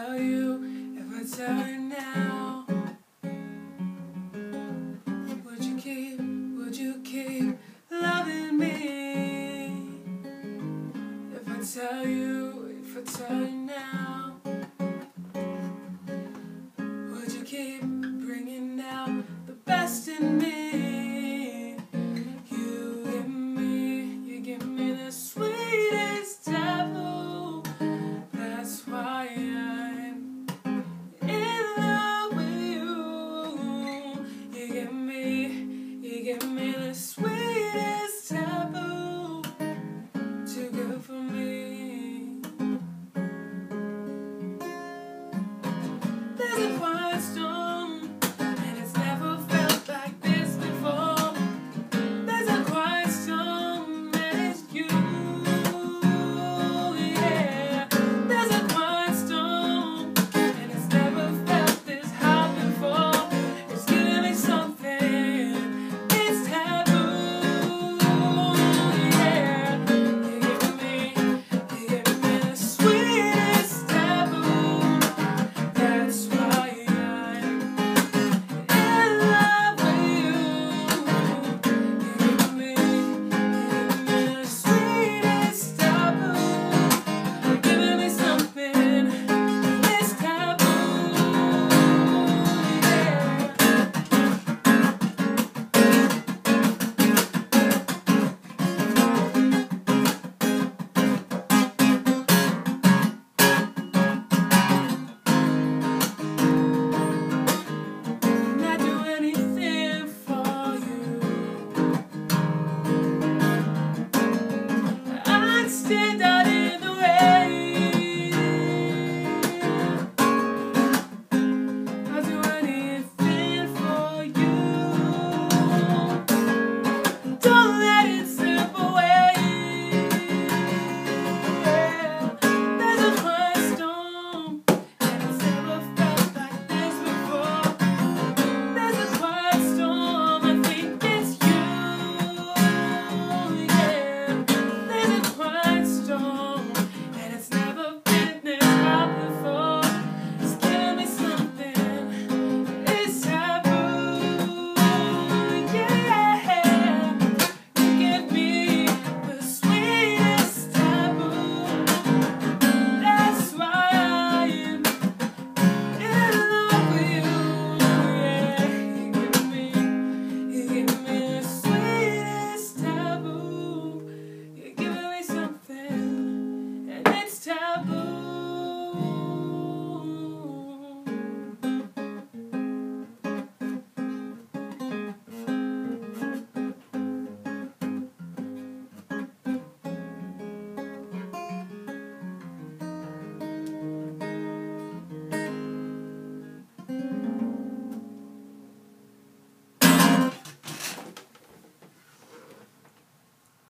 tell you if I tell you